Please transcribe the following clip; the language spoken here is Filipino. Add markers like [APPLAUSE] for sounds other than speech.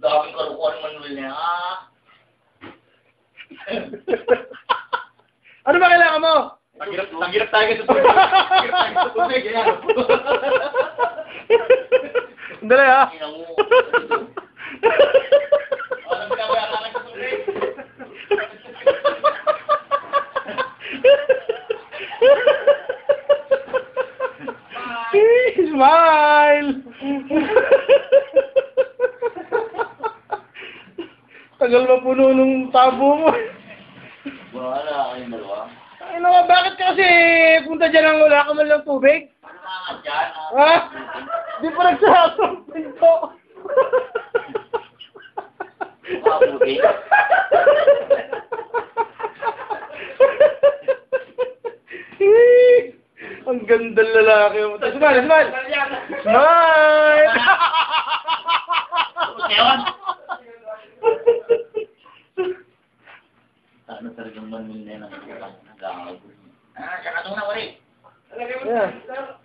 Daming karukuhan ng Manuel niya. Ah. [LAUGHS] ano ba kailangan mo? Tagirap, tagirap tayo sa tubig. Tagirap tayo sa tubig. Yan. [LAUGHS] Dali ha. Ina [LAUGHS] mo. Alam mo na ba yung sa tubig? Smile! Tagal ba puno nung tabo mo? Wala kayong dalawa. Ay naman, bakit kasi punta dyan ang wala ka man lang tubig? Ano mga dyan? ah? Ha? Di pa nagsasok ang pinto. Ang ganda lalaki mo. Smile, smile! Smile! Ewan. Ano talagang Manuel na yan ang nag-aagol. Ah, siya ka na, wari. Yeah.